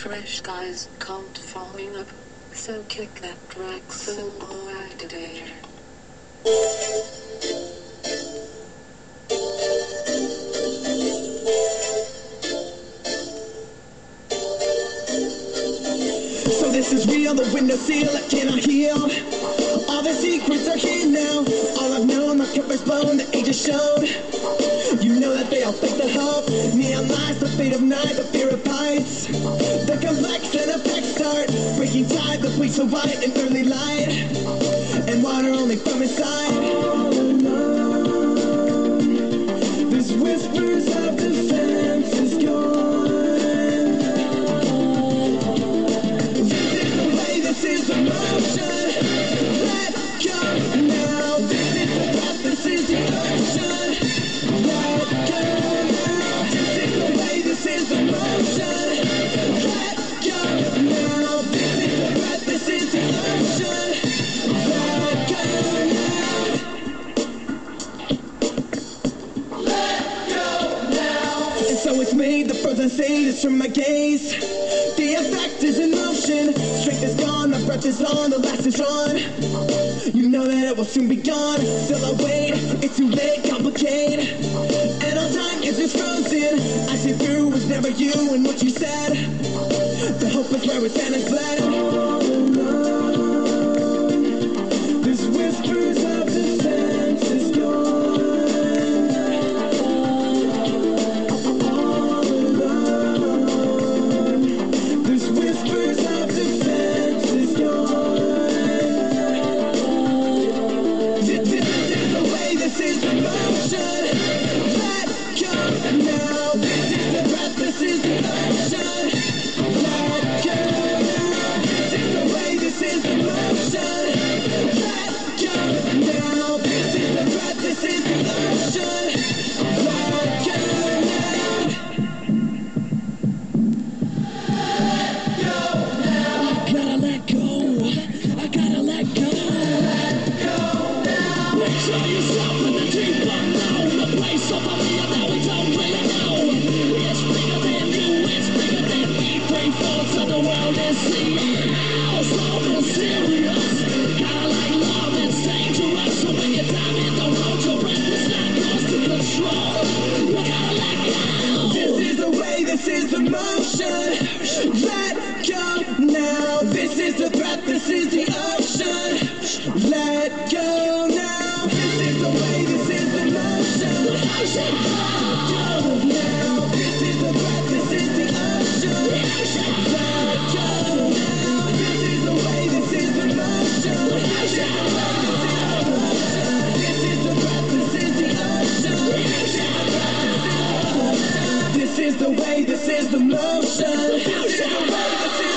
fresh guys can't following up. So kick that track solo activator. So this is real, the window seal, it cannot heal. All the secrets are here now. All I've known, my cover's blown, the ages showed. Know that they all fake the hope. Neon lies, the fate of night, the fear of heights. The complex and effects start breaking tide, the bleach so white in early light. And water only from inside. So it's made, the frozen state is from my gaze. The effect is in motion. Strength is gone, my breath is on, the last is on. You know that it will soon be gone. Still I wait, it's too late, complicate. And all time is just frozen. I see through was never you and what you said. The hope is where it's and it's bled. Is the motion. Of the world is seeing now. So. Kinda like love. It's dangerous. So when you dive in, don't hold your breath. Control. Gotta let go. This is the way. This is the motion. Let is the way, this is the motion. This is the way, this is